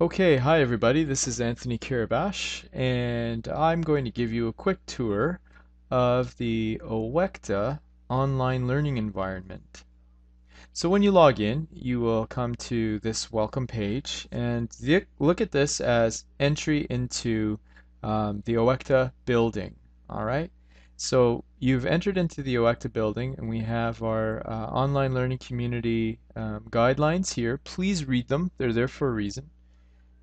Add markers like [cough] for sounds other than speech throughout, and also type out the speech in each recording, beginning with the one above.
Okay, hi everybody, this is Anthony Carabache, and I'm going to give you a quick tour of the OECTA online learning environment. So when you log in, you will come to this welcome page, and look at this as entry into um, the OECTA building, alright? So you've entered into the OECTA building, and we have our uh, online learning community um, guidelines here. Please read them, they're there for a reason.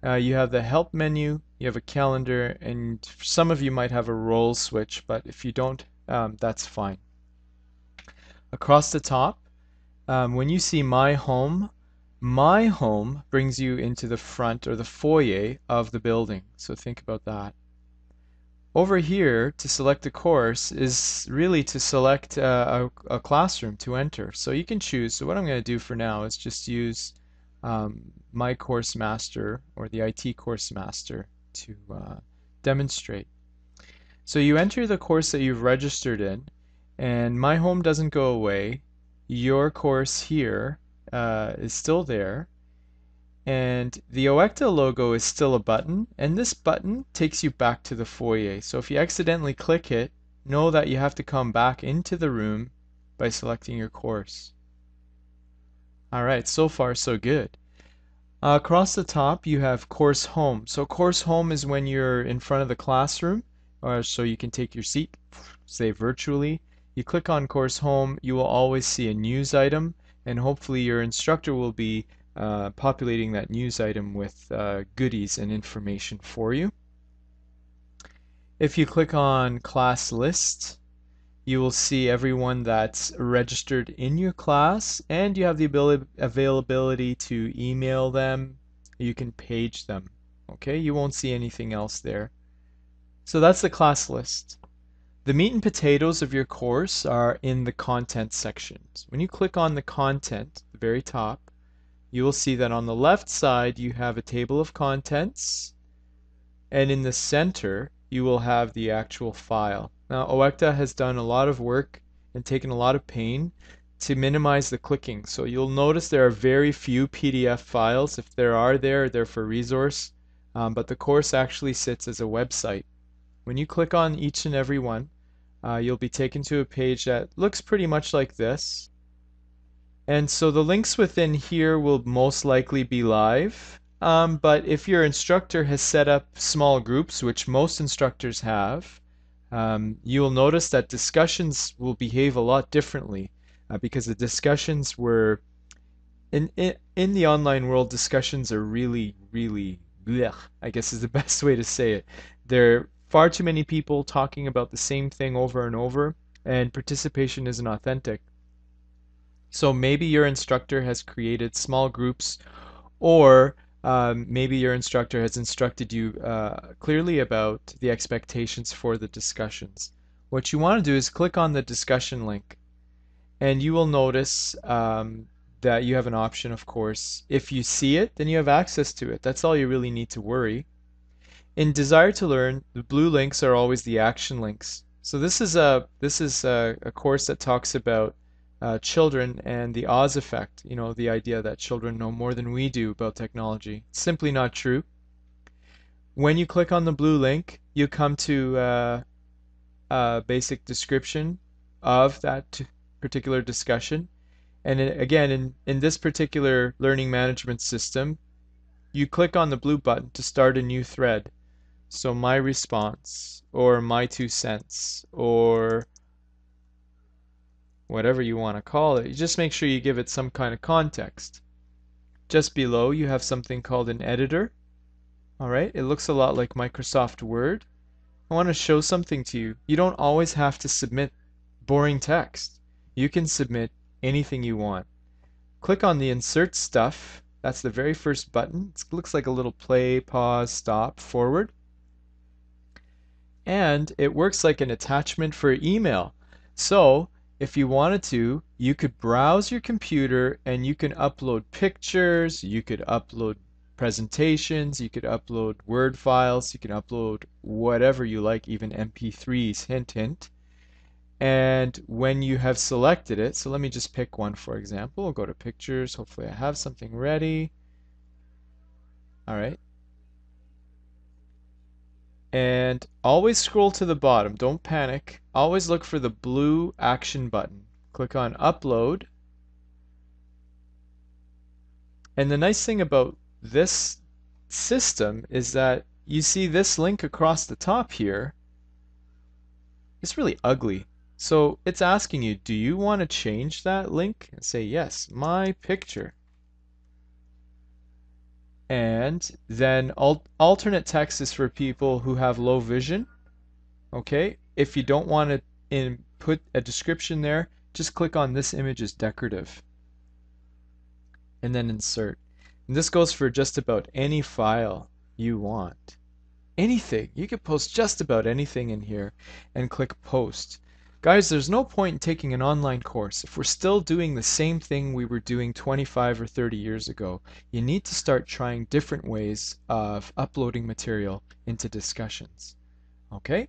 Uh, you have the help menu, you have a calendar, and some of you might have a role switch, but if you don't, um, that's fine. Across the top, um, when you see My Home, My Home brings you into the front or the foyer of the building, so think about that. Over here, to select a course is really to select uh, a, a classroom to enter. So you can choose. So what I'm going to do for now is just use um, my course master or the IT course master to uh, demonstrate. So you enter the course that you've registered in and my home doesn't go away. Your course here uh, is still there and the OECTA logo is still a button and this button takes you back to the foyer. So if you accidentally click it, know that you have to come back into the room by selecting your course. Alright, so far so good. Uh, across the top you have course home. So course home is when you're in front of the classroom or so you can take your seat, say virtually. You click on course home, you will always see a news item and hopefully your instructor will be uh, populating that news item with uh, goodies and information for you. If you click on class list, you will see everyone that's registered in your class and you have the ability, availability to email them. You can page them. Okay, you won't see anything else there. So that's the class list. The meat and potatoes of your course are in the content sections. When you click on the content, the very top, you will see that on the left side you have a table of contents and in the center you will have the actual file. Now Oecta has done a lot of work and taken a lot of pain to minimize the clicking. So you'll notice there are very few PDF files. If there are there, they're for resource. Um, but the course actually sits as a website. When you click on each and every one, uh, you'll be taken to a page that looks pretty much like this. And so the links within here will most likely be live. Um, but if your instructor has set up small groups, which most instructors have, um, you will notice that discussions will behave a lot differently uh, because the discussions were in, in in the online world discussions are really really blech, I guess is the [laughs] best way to say it. There are far too many people talking about the same thing over and over and participation isn't authentic. So maybe your instructor has created small groups or um, maybe your instructor has instructed you uh, clearly about the expectations for the discussions. What you want to do is click on the discussion link and you will notice um, that you have an option of course. If you see it then you have access to it. That's all you really need to worry. In Desire2Learn the blue links are always the action links. So this is a this is a, a course that talks about uh, children and the Oz effect, you know, the idea that children know more than we do about technology. It's simply not true. When you click on the blue link, you come to uh, a basic description of that particular discussion. And again, in, in this particular learning management system, you click on the blue button to start a new thread. So my response, or my two cents, or whatever you want to call it. Just make sure you give it some kind of context. Just below you have something called an editor. Alright, it looks a lot like Microsoft Word. I want to show something to you. You don't always have to submit boring text. You can submit anything you want. Click on the insert stuff. That's the very first button. It looks like a little play, pause, stop, forward. And it works like an attachment for email. So if you wanted to, you could browse your computer and you can upload pictures, you could upload presentations, you could upload Word files, you can upload whatever you like, even MP3s, hint hint. And when you have selected it, so let me just pick one for example, I'll go to pictures, hopefully I have something ready. Alright, and always scroll to the bottom. Don't panic. Always look for the blue action button. Click on upload. And the nice thing about this system is that you see this link across the top here. It's really ugly. So it's asking you, do you want to change that link? And say, yes, my picture. And then al alternate text is for people who have low vision. Okay, if you don't want to input a description there, just click on this image is decorative. And then insert. And this goes for just about any file you want. Anything. You can post just about anything in here and click post. Guys, there's no point in taking an online course if we're still doing the same thing we were doing 25 or 30 years ago. You need to start trying different ways of uploading material into discussions. Okay?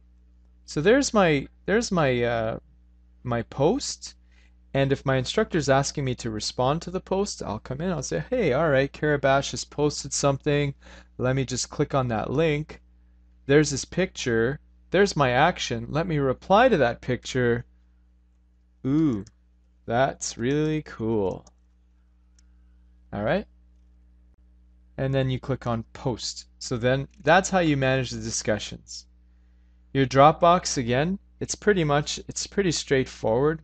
So there's my there's my uh, my post. And if my instructor is asking me to respond to the post, I'll come in, I'll say, hey, all right, Carabache has posted something. Let me just click on that link. There's this picture there's my action. Let me reply to that picture. Ooh, that's really cool. All right. And then you click on post. So then that's how you manage the discussions. Your Dropbox again, it's pretty much it's pretty straightforward.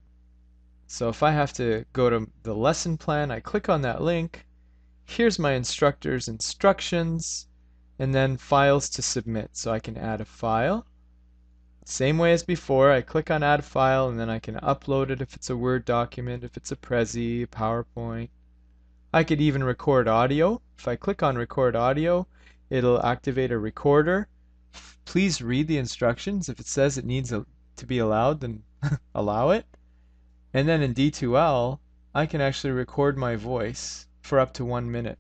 So if I have to go to the lesson plan, I click on that link. Here's my instructor's instructions and then files to submit. So I can add a file. Same way as before, I click on add file and then I can upload it if it's a Word document, if it's a Prezi, PowerPoint. I could even record audio. If I click on record audio, it'll activate a recorder. Please read the instructions. If it says it needs a, to be allowed, then [laughs] allow it. And then in D2L, I can actually record my voice for up to one minute.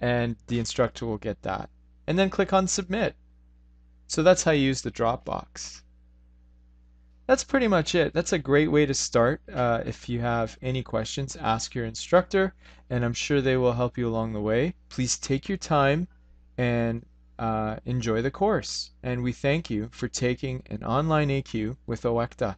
And the instructor will get that. And then click on submit. So that's how you use the Dropbox. That's pretty much it. That's a great way to start. Uh, if you have any questions, ask your instructor, and I'm sure they will help you along the way. Please take your time and uh, enjoy the course. And we thank you for taking an online AQ with OECTA.